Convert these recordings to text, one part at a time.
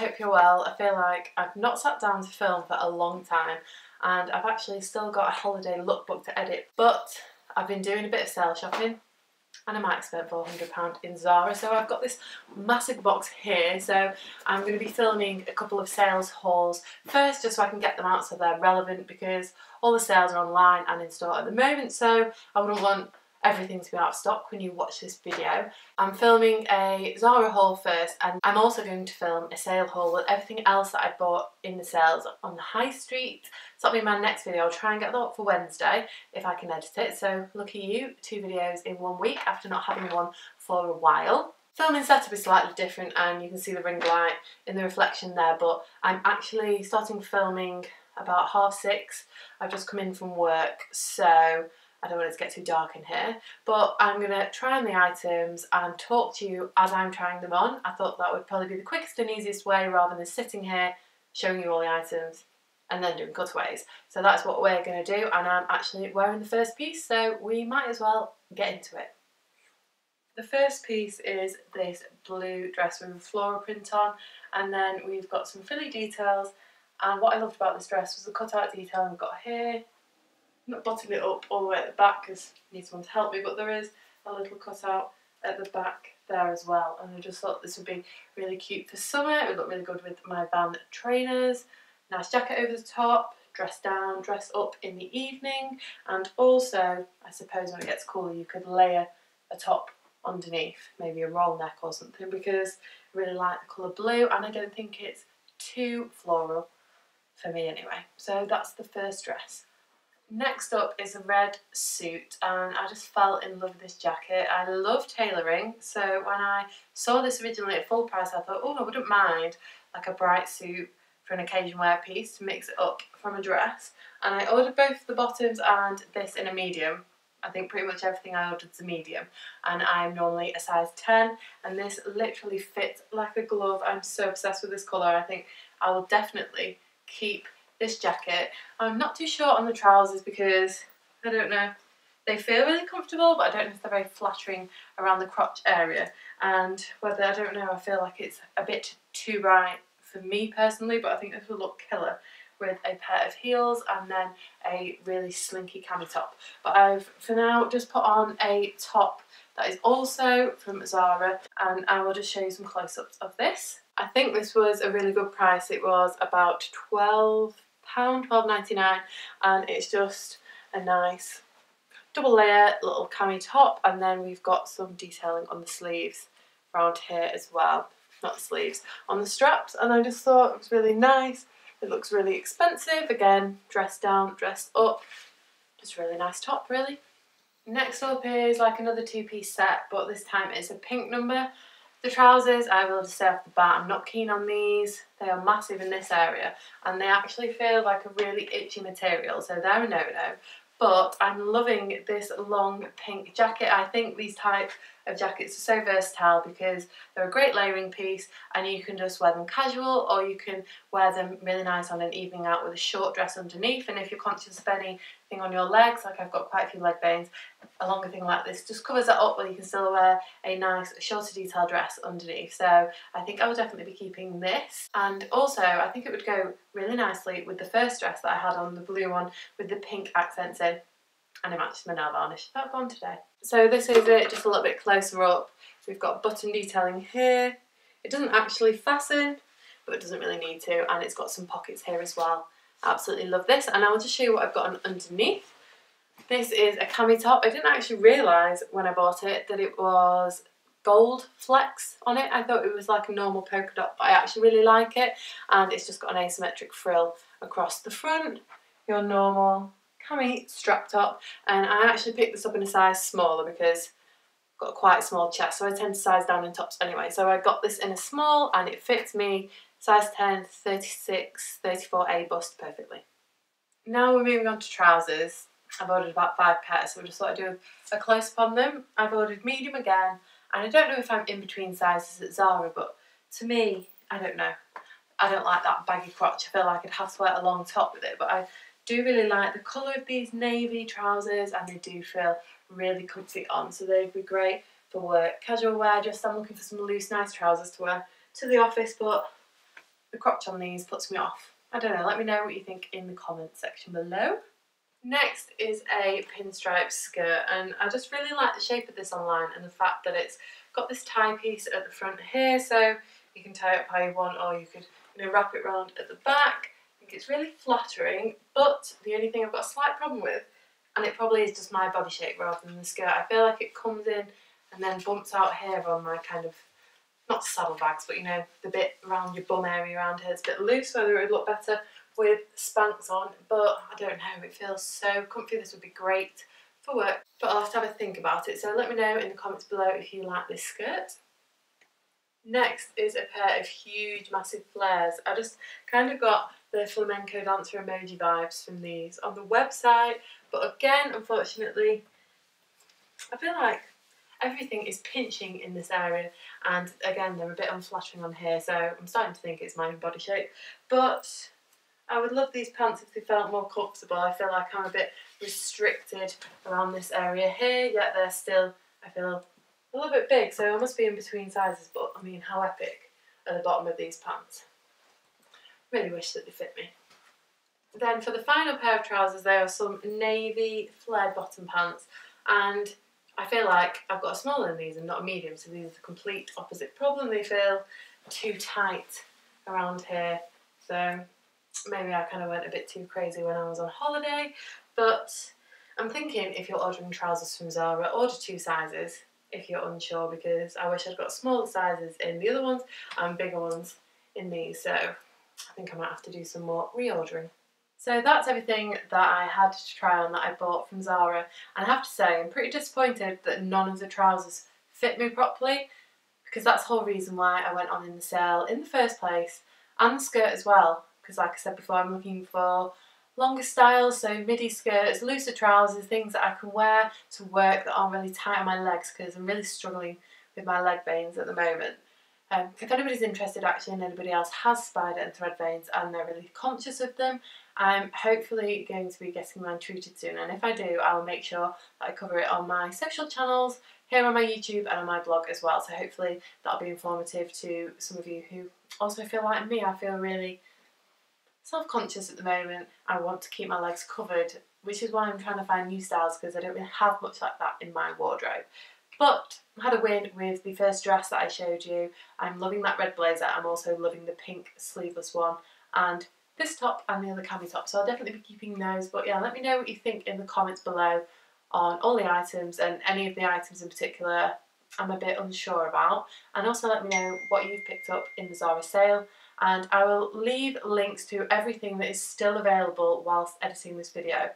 hope you're well. I feel like I've not sat down to film for a long time and I've actually still got a holiday lookbook to edit but I've been doing a bit of sale shopping and I might spend £400 in Zara so I've got this massive box here so I'm going to be filming a couple of sales hauls first just so I can get them out so they're relevant because all the sales are online and in store at the moment so I wouldn't want everything to be out of stock when you watch this video. I'm filming a Zara haul first and I'm also going to film a sale haul with everything else that I bought in the sales on the high street. So that'll be my next video. I'll try and get that up for Wednesday if I can edit it. So look at you, two videos in one week after not having one for a while. Filming setup is slightly different and you can see the ring light in the reflection there but I'm actually starting filming about half six. I've just come in from work so I don't want it to get too dark in here, but I'm going to try on the items and talk to you as I'm trying them on. I thought that would probably be the quickest and easiest way rather than sitting here showing you all the items and then doing cutaways. So that's what we're going to do and I'm actually wearing the first piece so we might as well get into it. The first piece is this blue dress with a floral print on and then we've got some frilly details and what I loved about this dress was the cutout detail we've got here not buttoning it up all the way at the back because I need someone to help me, but there is a little cutout at the back there as well. And I just thought this would be really cute for summer. It would look really good with my Vans trainers. Nice jacket over the top, dress down, dress up in the evening. And also, I suppose when it gets cooler, you could layer a top underneath, maybe a roll neck or something, because I really like the colour blue and I don't think it's too floral for me anyway. So that's the first dress. Next up is a red suit and I just fell in love with this jacket. I love tailoring so when I saw this originally at full price I thought oh I wouldn't mind like a bright suit for an occasion wear piece to mix it up from a dress and I ordered both the bottoms and this in a medium. I think pretty much everything I ordered is a medium and I'm normally a size 10 and this literally fits like a glove. I'm so obsessed with this colour. I think I will definitely keep this jacket. I'm not too sure on the trousers because, I don't know, they feel really comfortable but I don't know if they're very flattering around the crotch area and whether, I don't know, I feel like it's a bit too bright for me personally but I think this will look killer with a pair of heels and then a really slinky cami top. But I've, for now, just put on a top that is also from Zara and I will just show you some close-ups of this. I think this was a really good price. It was about 12 £12.99 and it's just a nice double layer little cami top and then we've got some detailing on the sleeves around here as well. Not sleeves on the straps and I just thought it was really nice. It looks really expensive again dressed down dressed up. Just really nice top really. Next up is like another two-piece set but this time it's a pink number the trousers, I will say off the bat, I'm not keen on these. They are massive in this area and they actually feel like a really itchy material, so they're a no-no. But I'm loving this long pink jacket. I think these type of jackets are so versatile because they're a great layering piece and you can just wear them casual or you can wear them really nice on an evening out with a short dress underneath. And if you're conscious of anything on your legs, like I've got quite a few leg veins, a longer thing like this just covers that up but you can still wear a nice shorter detail dress underneath. So I think I will definitely be keeping this. And also I think it would go really nicely with the first dress that I had on, the blue one with the pink accents in and it matches my nail varnish. That gone today. So this is it, just a little bit closer up. We've got button detailing here. It doesn't actually fasten, but it doesn't really need to, and it's got some pockets here as well. Absolutely love this, and I will just show you what I've got underneath. This is a cami top. I didn't actually realise when I bought it that it was gold flecks on it. I thought it was like a normal polka dot, but I actually really like it. And it's just got an asymmetric frill across the front, your normal cami strap top and I actually picked this up in a size smaller because I've got quite a small chest so I tend to size down in tops anyway so I got this in a small and it fits me size 10, 36, 34A bust perfectly. Now we're moving on to trousers. I've ordered about five pairs so I just thought I'd do a close up on them. I've ordered medium again and I don't know if I'm in between sizes at Zara but to me I don't know I don't like that baggy crotch I feel like I'd have to wear a long top with it but I do really like the colour of these navy trousers and they do feel really comfy on so they'd be great for work. Casual wear, just I'm looking for some loose nice trousers to wear to the office but the crotch on these puts me off. I don't know, let me know what you think in the comments section below. Next is a pinstripe skirt and I just really like the shape of this online and the fact that it's got this tie piece at the front here so you can tie it up how you want or you could you know, wrap it around at the back. It's really flattering but the only thing I've got a slight problem with and it probably is just my body shape rather than the skirt. I feel like it comes in and then bumps out here on my kind of not saddlebags, but you know, the bit around your bum area around here. It's a bit loose, whether it would look better with Spanx on, but I don't know, it feels so comfy, this would be great for work, but I'll have to have a think about it, so let me know in the comments below if you like this skirt. Next is a pair of huge massive flares. I just kind of got the flamenco dancer emoji vibes from these on the website, but again, unfortunately, I feel like everything is pinching in this area. And again they're a bit unflattering on here so I'm starting to think it's my body shape. But I would love these pants if they felt more comfortable. I feel like I'm a bit restricted around this area here yet they're still I feel a little bit big. So I must be in between sizes but I mean how epic are the bottom of these pants really wish that they fit me then for the final pair of trousers there are some navy flared bottom pants and I feel like I've got a small in these and not a medium, so these are the complete opposite problem. They feel too tight around here, so maybe I kind of went a bit too crazy when I was on holiday, but I'm thinking if you're ordering trousers from Zara, order two sizes if you're unsure because I wish I'd got smaller sizes in the other ones and bigger ones in these, so I think I might have to do some more reordering. So that's everything that I had to try on that I bought from Zara. And I have to say, I'm pretty disappointed that none of the trousers fit me properly because that's the whole reason why I went on in the sale in the first place. And the skirt as well, because like I said before, I'm looking for longer styles, so midi skirts, looser trousers, things that I can wear to work that aren't really tight on my legs because I'm really struggling with my leg veins at the moment. Um, if anybody's interested actually and anybody else has spider and thread veins and they're really conscious of them, I'm hopefully going to be getting mine treated soon and if I do I'll make sure that I cover it on my social channels, here on my YouTube and on my blog as well so hopefully that'll be informative to some of you who also feel like me. I feel really self-conscious at the moment. I want to keep my legs covered which is why I'm trying to find new styles because I don't really have much like that in my wardrobe. But I had a win with the first dress that I showed you. I'm loving that red blazer. I'm also loving the pink sleeveless one and this top and the other cami top. So I'll definitely be keeping those. But yeah, let me know what you think in the comments below on all the items and any of the items in particular I'm a bit unsure about. And also let me know what you've picked up in the Zara sale. And I will leave links to everything that is still available whilst editing this video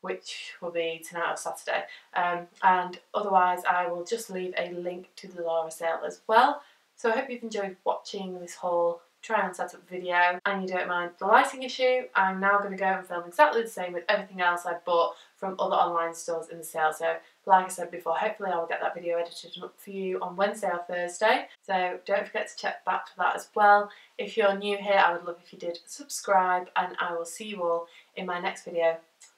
which will be tonight or Saturday. Um, and otherwise I will just leave a link to the Zara sale as well. So I hope you've enjoyed watching this whole try and set up video and you don't mind the lighting issue, I'm now going to go and film exactly the same with everything else I bought from other online stores in the sale. So like I said before, hopefully I will get that video edited up for you on Wednesday or Thursday. So don't forget to check back for that as well. If you're new here, I would love if you did subscribe and I will see you all in my next video.